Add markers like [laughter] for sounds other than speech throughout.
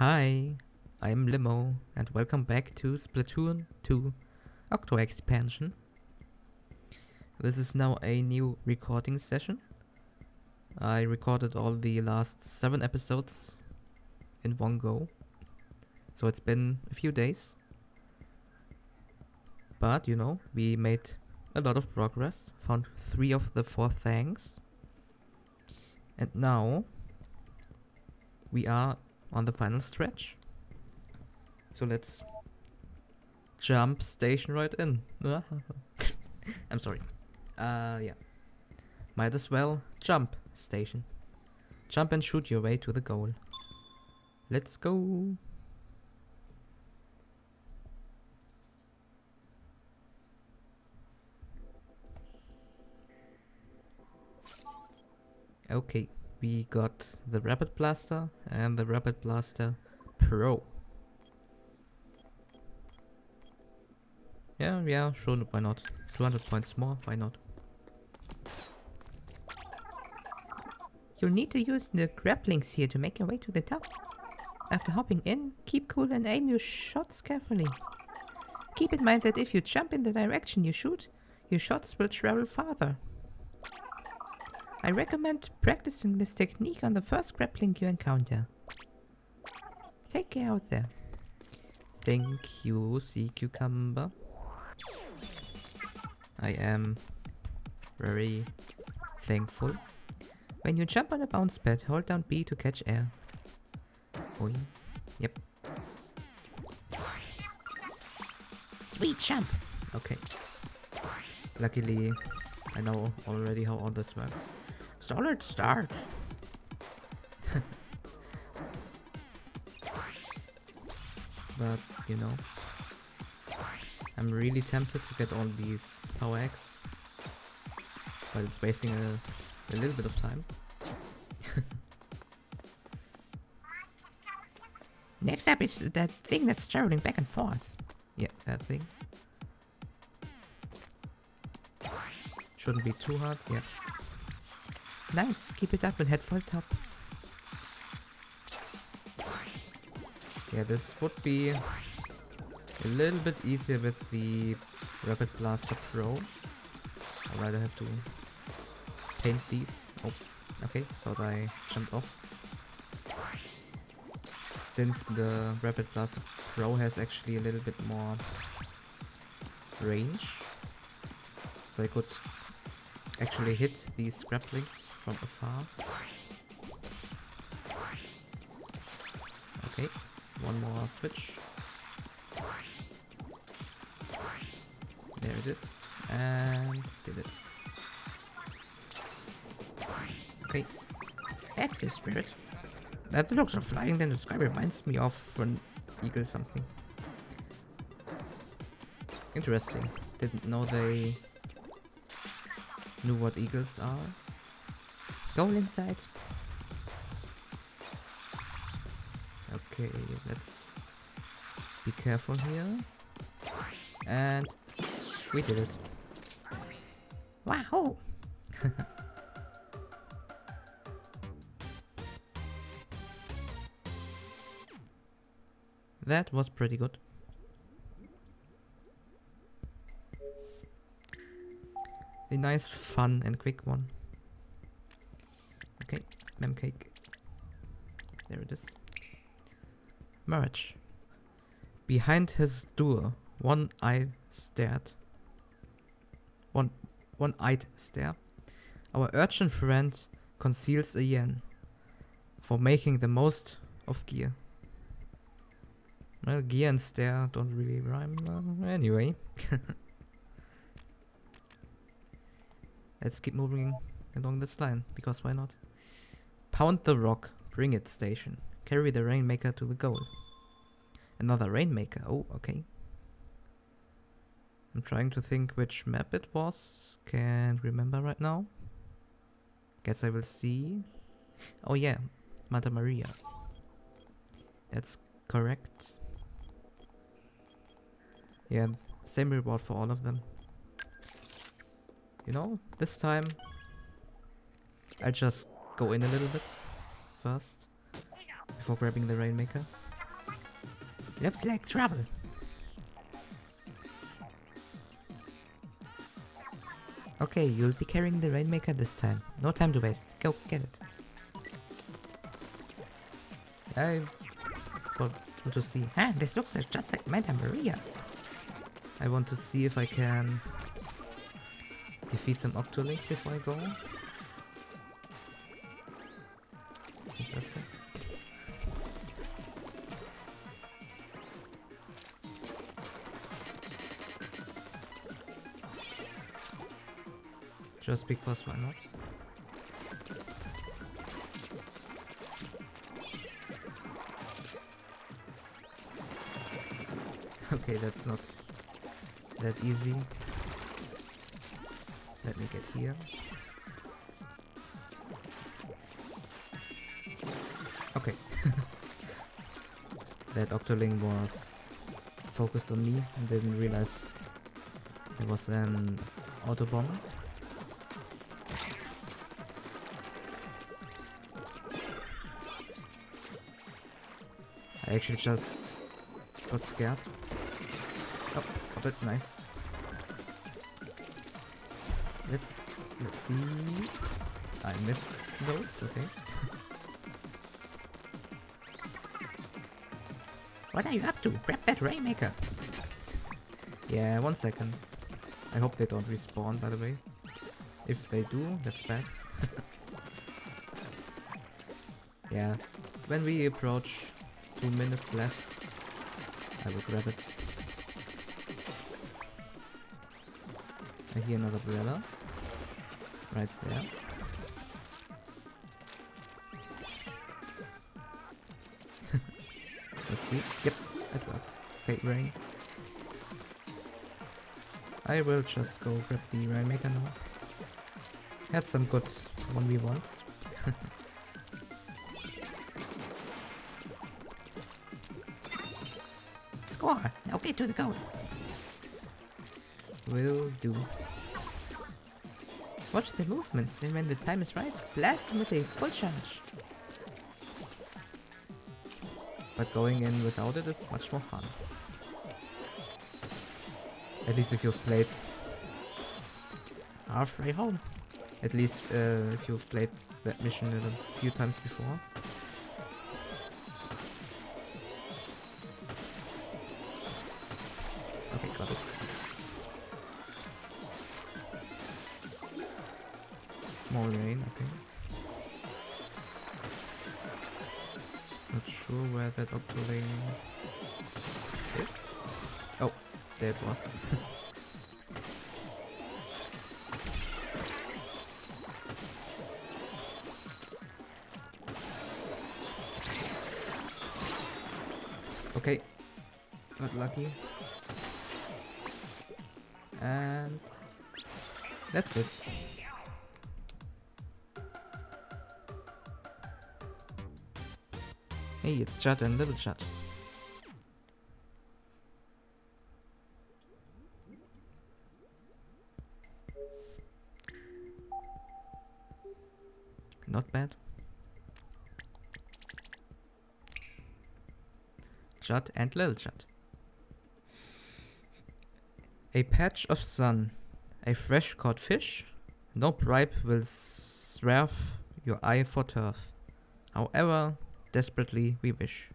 Hi, I'm Limo, and welcome back to Splatoon 2 Octo Expansion. This is now a new recording session. I recorded all the last 7 episodes in one go, so it's been a few days. But, you know, we made a lot of progress, found 3 of the 4 things. And now we are on the final stretch. So let's jump station right in. [laughs] I'm sorry. Uh, yeah. Might as well jump station. Jump and shoot your way to the goal. Let's go. Okay, we got the Rapid Blaster and the Rapid Blaster Pro. Yeah, yeah, sure, why not? 200 points more, why not? You'll need to use the grapplings here to make your way to the top. After hopping in, keep cool and aim your shots carefully. Keep in mind that if you jump in the direction you shoot, your shots will travel farther. I recommend practicing this technique on the first grappling you encounter. Take care out there. Thank you, C.Q. Cumber. I am very thankful. When you jump on a bounce pad, hold down B to catch air. Boing. Yep. Sweet jump! Okay. Luckily, I know already how all this works. Solid start. but, you know, I'm really tempted to get all these power eggs. But it's wasting a, a little bit of time. [laughs] Next up is that thing that's traveling back and forth. Yeah, that thing. Shouldn't be too hard, yeah. Nice, keep it up and head for the top. Yeah, this would be a little bit easier with the Rapid Blaster Pro. I'd rather have to paint these. Oh, okay, thought I jumped off. Since the Rapid Blaster Pro has actually a little bit more range. So I could actually hit these grapplings from afar. Okay, one more switch. There it is, and did it. Okay, That's the spirit. That looks of flying in the sky reminds me of an eagle something. Interesting. Didn't know they knew what eagles are. Go inside. Okay, let's be careful here. And we did it. Wow! [laughs] that was pretty good. A nice, fun and quick one. Okay, mem cake. There it is. Merch. Behind his door, one eye stared. One one-eyed stare. Our urchin friend conceals a yen for making the most of gear. Well, gear and stare don't really rhyme. Uh, anyway. [laughs] Let's keep moving along this line, because why not? Pound the rock, bring it station. Carry the Rainmaker to the goal. Another Rainmaker, oh, okay. I'm trying to think which map it was. Can't remember right now. Guess I will see. Oh yeah, Manta Maria. That's correct. Yeah, same reward for all of them. You know, this time I just go in a little bit first before grabbing the Rainmaker. Looks like trouble. Okay, you'll be carrying the Rainmaker this time. No time to waste. Go get it. I want to see. Ah, this looks just like Manta Maria. I want to see if I can defeat some Octolings before I go. Interesting. Just because why not? [laughs] okay, that's not that easy. Let me get here. Okay. [laughs] that Octoling was focused on me and didn't realize it was an auto bomb. I actually just got scared. Oh, got it, nice. Let's see. I missed those, okay. What are you up to? Grab that Rainmaker. Yeah, one second. I hope they don't respawn, by the way. If they do, that's bad. [laughs] yeah, when we approach two minutes left, I will grab it. I hear another umbrella. Right there. [laughs] Let's see. Yep, it worked. Okay, rain. I will just go grab the Rainmaker now. Had some good 1v1s. [laughs] Score! Get to the goal. Will do. Watch the movements and when the time is right, blast him with a full charge. But going in without it is much more fun. At least if you've played Halfway home. At least uh, if you've played that mission a few times before. Okay, got it. More rain, okay. Not sure where that Octoling is. Oh, there it was. [laughs] Okay. Got lucky. And that's it. Hey, it's Chad and Little Chad. Not bad. Judd and little Judd. A patch of sun, a fresh caught fish. No bribe will swerve your eye for turf. However, desperately we wish.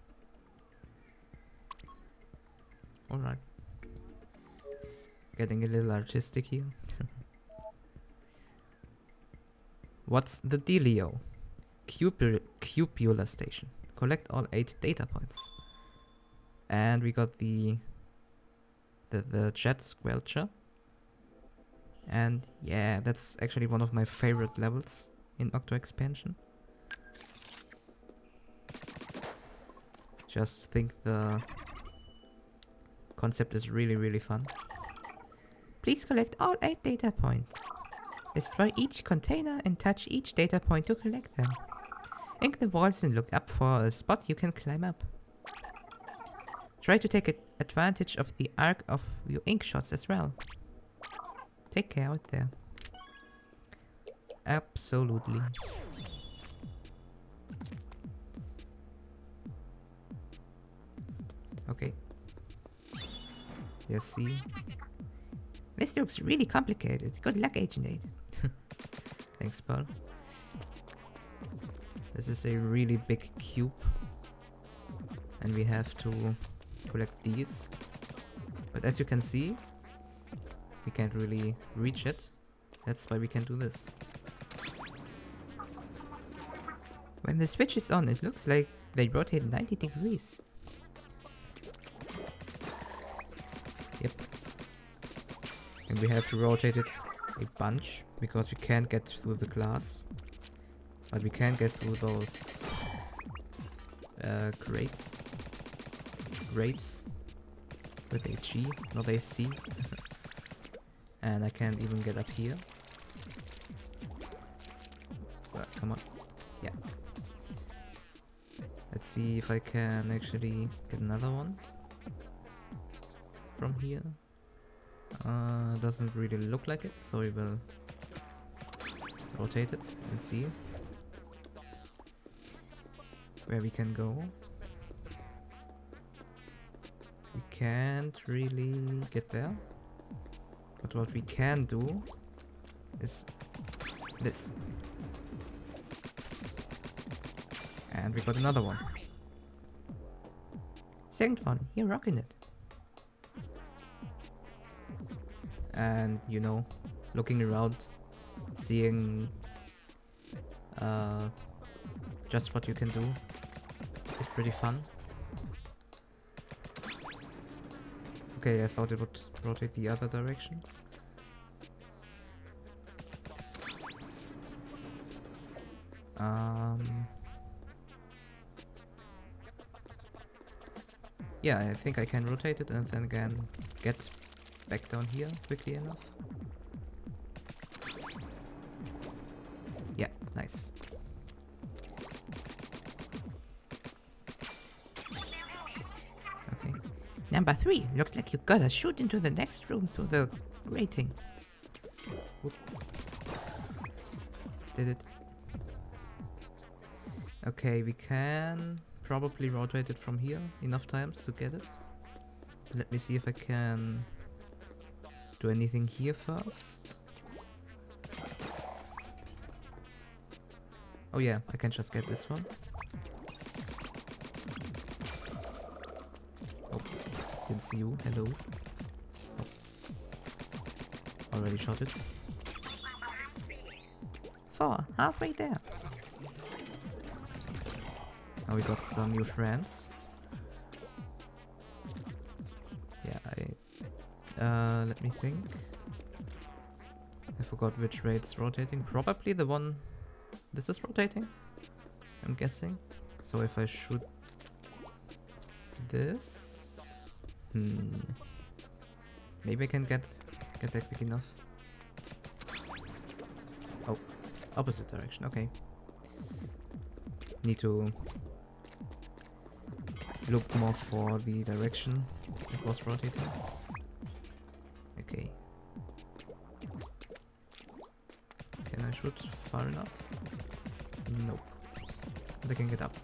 Alright. Getting a little artistic here. [laughs] What's the dealio? Cupu cupular station. Collect all eight data points. And we got the the the jet squelcher. And yeah, that's actually one of my favorite levels in Octo expansion. Just think the concept is really really fun. Please collect all 8 data points. Destroy each container and touch each data point to collect them. Ink the walls and look up for a spot you can climb up. Try to take advantage of the arc of your ink shots as well. Take care out there. Absolutely. Yes, see? This looks really complicated. Good luck, Agent 8. [laughs] Thanks, Pearl. This is a really big cube. And we have to collect these. But as you can see, we can't really reach it. That's why we can do this. When the switch is on, it looks like they rotate 90 degrees. Yep. And we have to rotate it a bunch because we can't get through the glass. But we can get through those uh, grates. Grates with a G, not a C. [laughs] and I can't even get up here. But come on. Yeah. Let's see if I can actually get another one from here. Uh, doesn't really look like it, so we will rotate it and see where we can go. We can't really get there. But what we can do is this. And we got another one. Second one, you're rocking it. And you know looking around seeing uh, just what you can do. Is pretty fun. Okay I thought it would rotate the other direction. Um yeah I think I can rotate it and then again get back down here quickly enough? Yeah, nice. Okay. Number three. Looks like you gotta shoot into the next room through the grating. Did it. Okay, we can probably rotate it from here enough times to get it. Let me see if I can do anything here first? Oh yeah, I can just get this one. Oh, didn't see you. Hello. Oh. Already shot it. Four, halfway there. Now we got some new friends. Uh, let me think. I forgot which way it's rotating. Probably the one... This is rotating? I'm guessing. So if I shoot this... Hmm... Maybe I can get, get that quick enough. Oh, opposite direction, okay. Need to look more for the direction it was rotating. Shoot far enough? Nope. I can get up.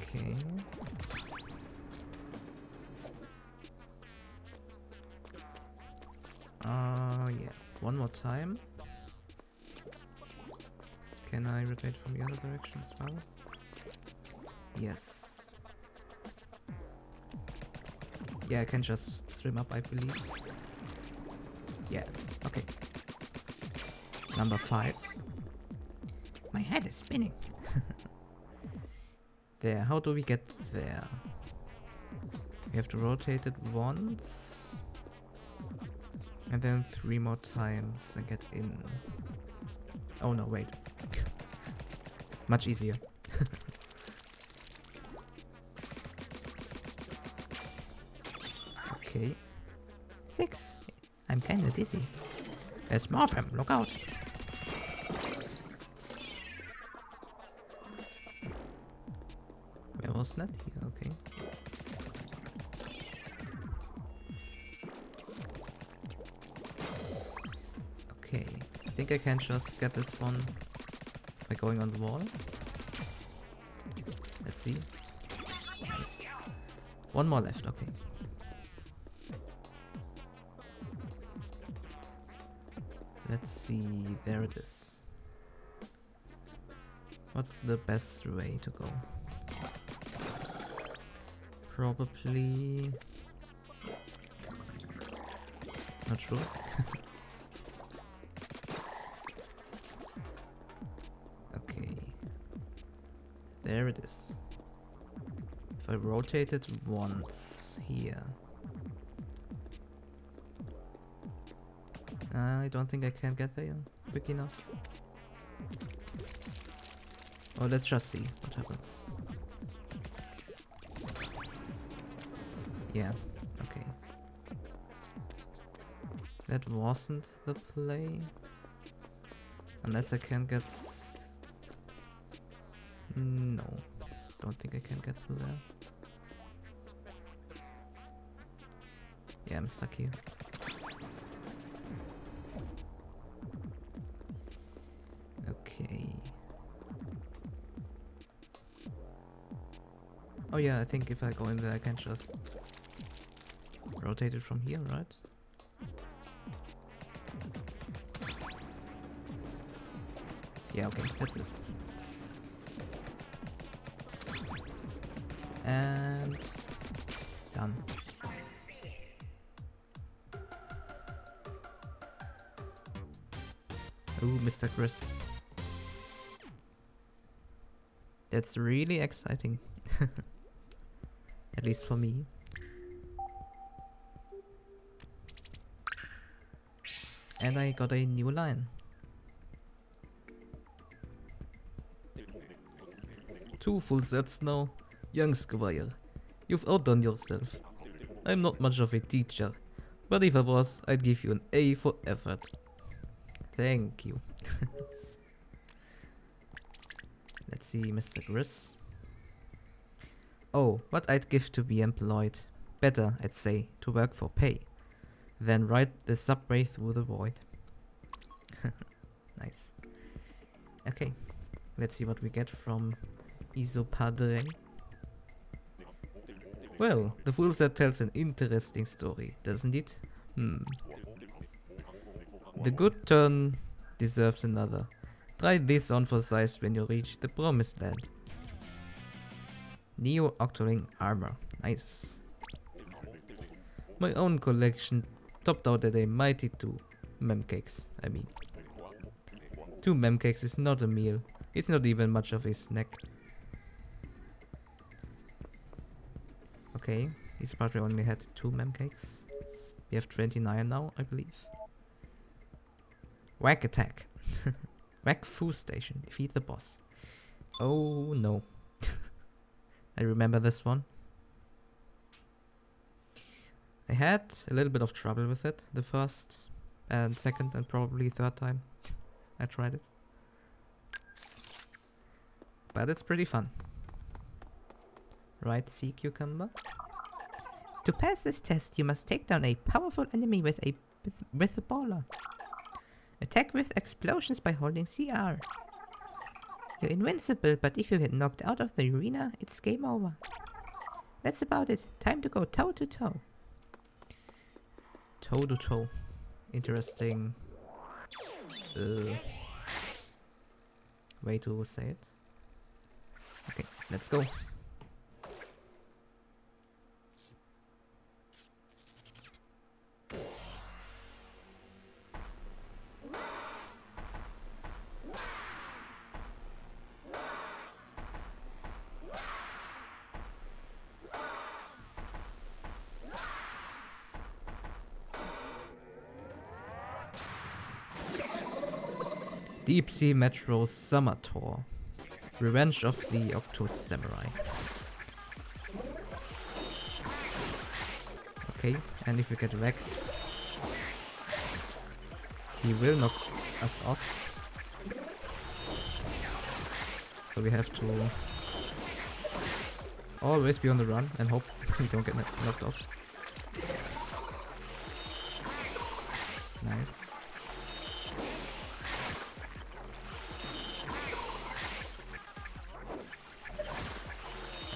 Okay. Uh, yeah. One more time. Can I rotate from the other direction as well? Yes. Yeah, I can just swim up, I believe. Yeah, okay. Number five. My head is spinning. [laughs] there, how do we get there? We have to rotate it once. And then three more times and get in. Oh no, wait. [laughs] Much easier. I'm kinda dizzy. There's more of them. Look out. Where was that? Here, okay. Okay. I think I can just get this one by going on the wall. Let's see. Nice. One more left, okay. See, there it is. What's the best way to go? Probably... Not sure. [laughs] okay. There it is. If I rotate it once here. I don't think I can get there quick enough. Oh, let's just see what happens. Yeah, okay. That wasn't the play. Unless I can get... No, don't think I can get through there. Yeah, I'm stuck here. Yeah, I think if I go in there I can just rotate it from here, right? Yeah, okay, that's it. And done. Ooh, Mr. Grizz. That's really exciting. [laughs] At least for me. And I got a new line. Two full sets now. Young Squire, you've outdone yourself. I'm not much of a teacher, but if I was, I'd give you an A for effort. Thank you. [laughs] Let's see, Mr. Grizz. Oh, what I'd give to be employed. Better, I'd say, to work for pay. Then ride the subway through the void. [laughs] nice. Okay, let's see what we get from Isopadre. Well, the full set tells an interesting story, doesn't it? Hmm. The good turn deserves another. Try this on for size when you reach the promised land. Neo Octoling armor. Nice. My own collection topped out at a mighty two memcakes, I mean. Two memcakes is not a meal. It's not even much of a snack. Okay, he's probably only had two memcakes. We have 29 now, I believe. Whack attack. [laughs] Whack Foo Station. Defeat the boss. Oh no. I remember this one. I had a little bit of trouble with it the first and second and probably third time I tried it. But it's pretty fun. Right, C.Q. Cumber? To pass this test, you must take down a powerful enemy with a with, with a baller. Attack with explosions by holding ZR. You're invincible, but if you get knocked out of the arena, it's game over. That's about it. Time to go toe to toe. Toe to toe. Interesting uh, way to say it. Okay, let's go. Deep Sea Metro Summer Tour. Revenge of the Octo Samurai. Okay, and if we get wrecked, he will knock us off. So we have to always be on the run and hope [laughs] we don't get knocked off.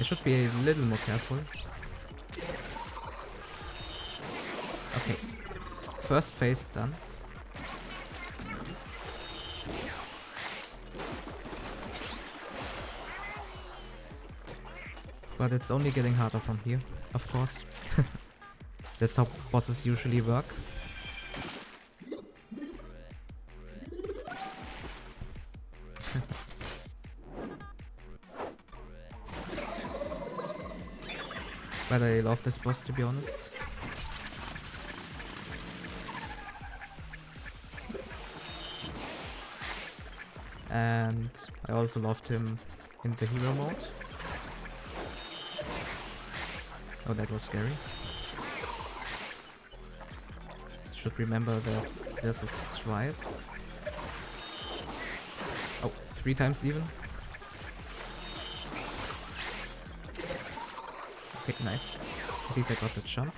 Should be a little more careful. Okay. First phase done. But it's only getting harder from here, of course. [laughs] That's how bosses usually work. But I love this boss to be honest. And I also loved him in the hero mode. Oh, that was scary. Should remember that there's it twice. Oh, three times even. Okay, nice. At least I got the jump.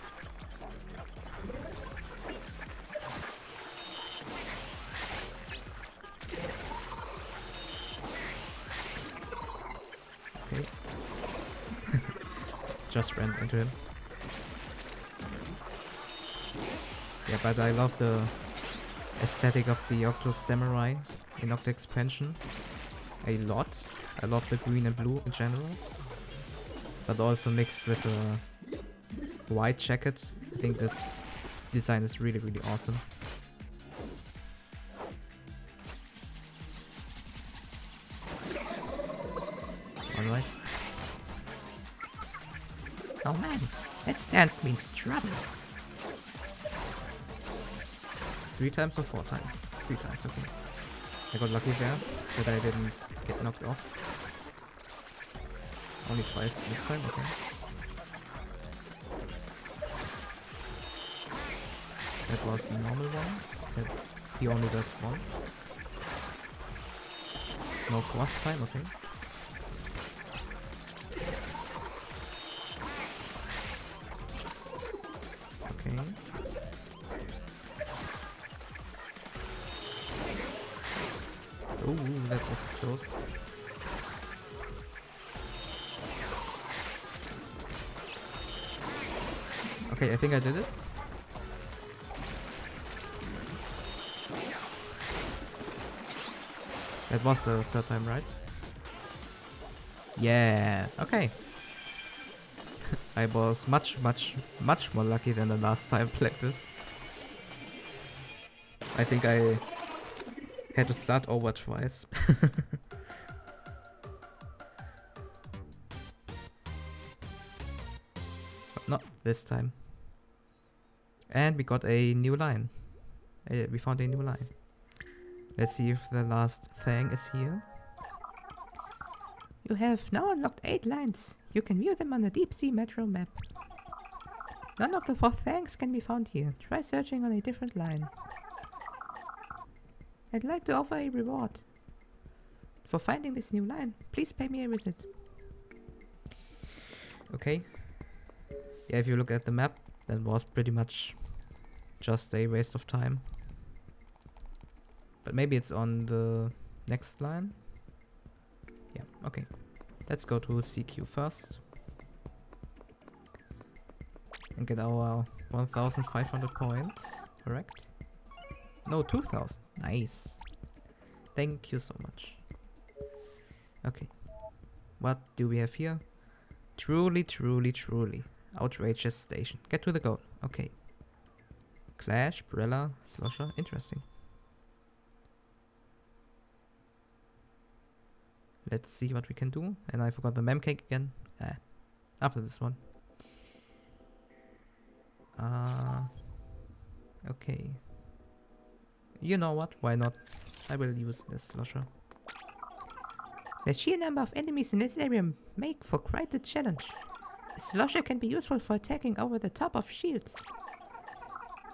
Okay. Just ran into him. Yeah, but I love the aesthetic of the Octo Samurai in Octo Expansion a lot. I love the green and blue in general. But also mixed with a white jacket. I think this design is really, really awesome. Alright. Oh man, that stance means trouble. Three times or four times? Three times, okay. I got lucky there that I didn't get knocked off. Only twice this time, okay. That was the normal one. That he only does once. No fourth time, okay. Okay. Ooh, that was close. Okay, I think I did it. That was the third time, right? Yeah, okay. [laughs] I was much, much, much more lucky than the last time [laughs] I played this. I think I had to start over twice. [laughs] not this time. And we got a new line. Uh, we found a new line. Let's see if the last thing is here. You have now unlocked 8 lines. You can view them on the Deep Sea Metro map. None of the four thangs can be found here. Try searching on a different line. I'd like to offer a reward. For finding this new line, please pay me a visit. Okay. Yeah, if you look at the map, that was pretty much just a waste of time. But maybe it's on the next line. Yeah, okay. Let's go to CQ first. And get our 1500 points, correct? No, 2000. Nice. Thank you so much. Okay. What do we have here? Truly, truly, truly. Outrageous station. Get to the goal. Okay. Clash, Brella, Slosher. Interesting. Let's see what we can do. And I forgot the mem cake again. Ah, after this one. Uh, okay. You know what? Why not? I will use this slosher. The sheer number of enemies in this area make for quite a challenge. A slosher can be useful for attacking over the top of shields.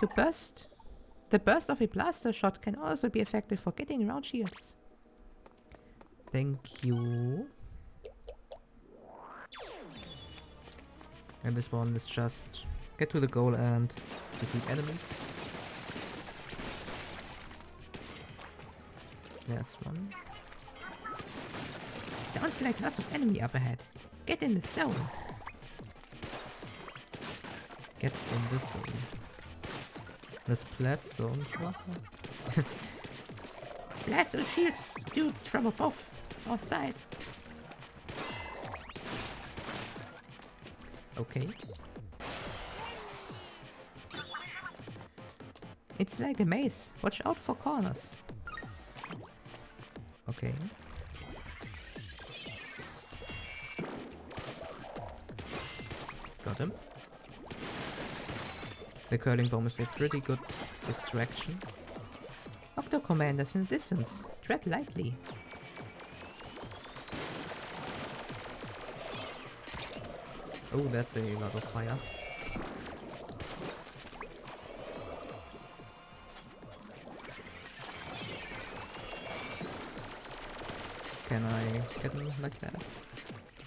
To burst, the burst of a blaster shot can also be effective for getting around shields. Thank you. And this one is just get to the goal and defeat enemies. There's one. Sounds like lots of enemy up ahead. Get in the zone. Get in the zone. The splat zone. Blast those shields, dudes from above or side. Okay. It's like a maze. Watch out for corners. Okay. Got him. The curling bomb is a pretty good distraction. Octo commanders in the distance. Tread lightly. Oh, that's a lot of fire. Can I get him like that?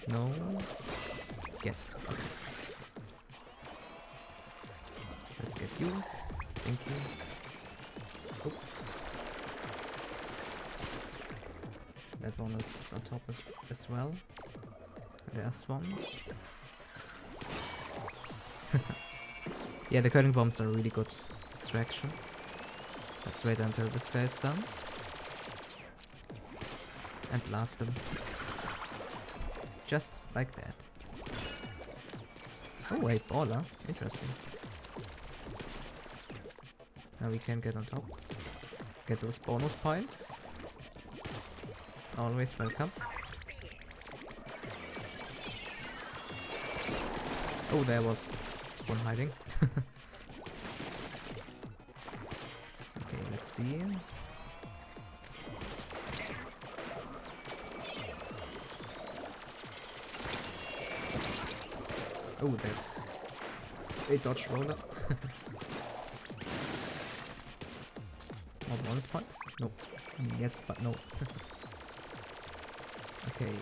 No? Yes. Okay. One. [laughs] yeah, the curling bombs are really good distractions. Let's wait until this guy is done. And blast him. Just like that. Oh wait, baller. Interesting. Now we can get on top. Get those bonus points. Always welcome. Oh, there was one hiding. [laughs] okay, let's see. Oh, that's a dodge roller. [laughs] More bonus points? No. Yes, but no. [laughs] okay.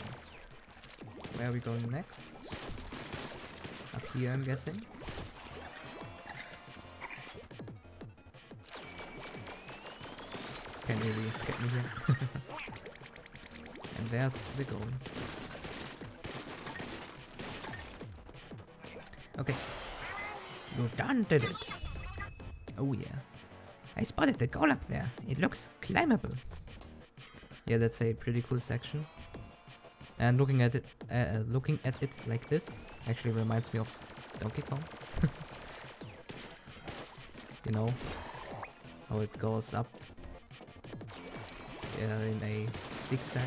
Where are we going next? Here, I'm guessing. Can't really get me here. [laughs] and there's the goal. Okay. You done did it. Oh yeah. I spotted the goal up there. It looks climbable. Yeah, that's a pretty cool section. And looking at it, uh, uh, looking at it like this, actually reminds me of Donkey Kong. [laughs] you know how it goes up yeah, in a zigzag.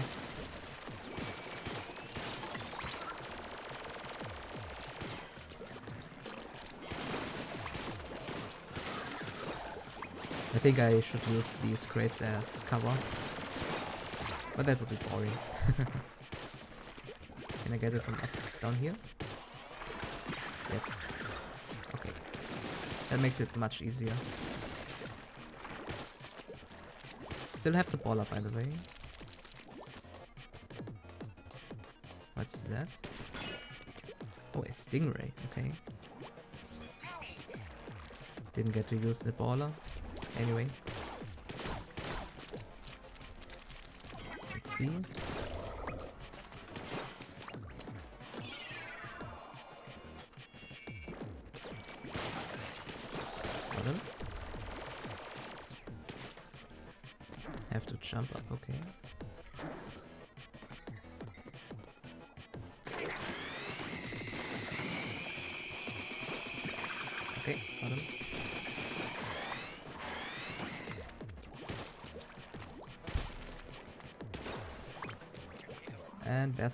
I think I should use these crates as cover. But that would be boring. [laughs] Can I get it from up down here? Yes. Okay. That makes it much easier. Still have the baller by the way. What's that? Oh, a stingray, okay. Didn't get to use the baller. Anyway. Let's see.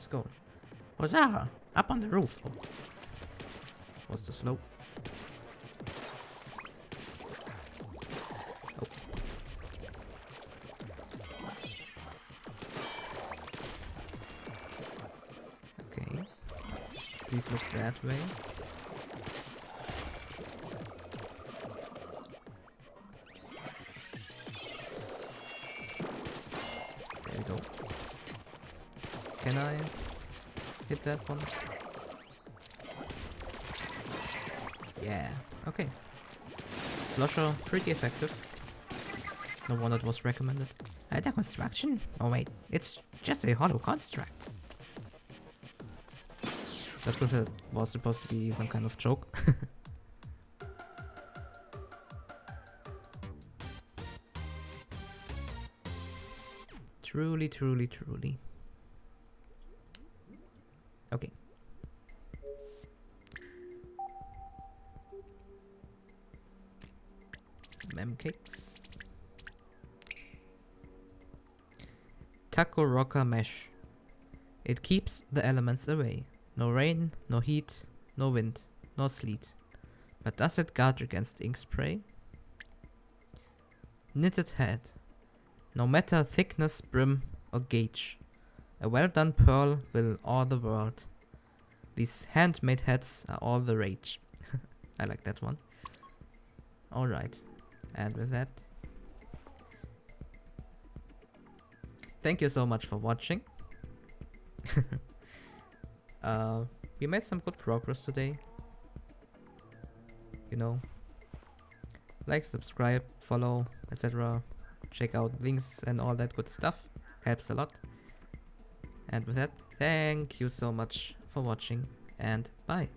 There's the goal. Huzzah! Up on the roof. Oh, What's the slope? Okay. Please look that way. That one? Yeah, okay. Slosher, pretty effective. No wonder it was recommended. Uh, a deconstruction? Oh wait, it's just a hollow construct. That was, uh, was supposed to be some kind of joke. [laughs] truly, truly, truly. Mem cakes. Taco Rocker Mesh. It keeps the elements away. No rain, no heat, no wind, no sleet. But does it guard against ink spray? Knitted head. No matter thickness, brim, or gauge. A well done pearl will awe the world. These handmade hats are all the rage. [laughs] I like that one. Alright. And with that, thank you so much for watching. [laughs] uh, we made some good progress today. You know, like, subscribe, follow, etc. Check out links and all that good stuff. Helps a lot. And with that, thank you so much for watching and bye.